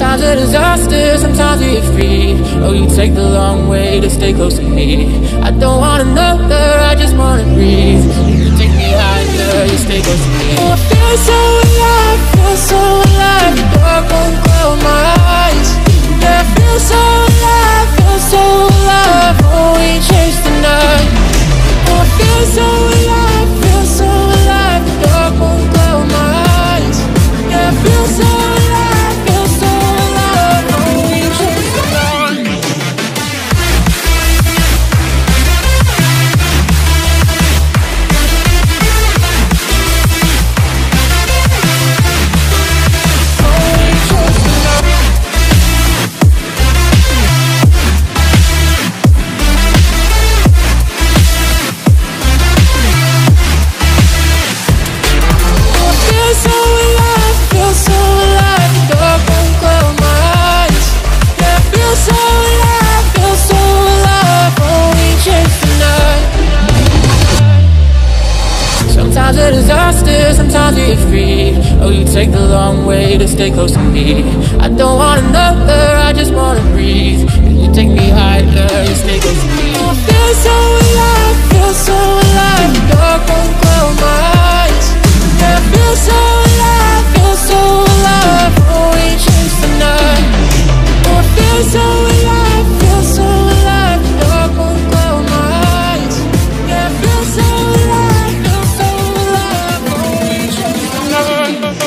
Sometimes a disaster, sometimes we are free. Oh, you take the long way to stay close to me. I don't want another, I just wanna breathe. You take me higher, you stay close to me. Oh, I feel so alive, feel so alive. Sometimes a disaster, sometimes we free. Oh, you take the long way to stay close to me. I don't want another, I just wanna breathe.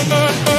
Oh,